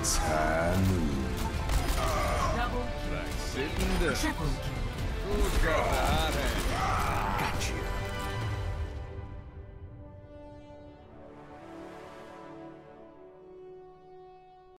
It's high noon. Double Like sitting ducks. triple kill. Who's got the?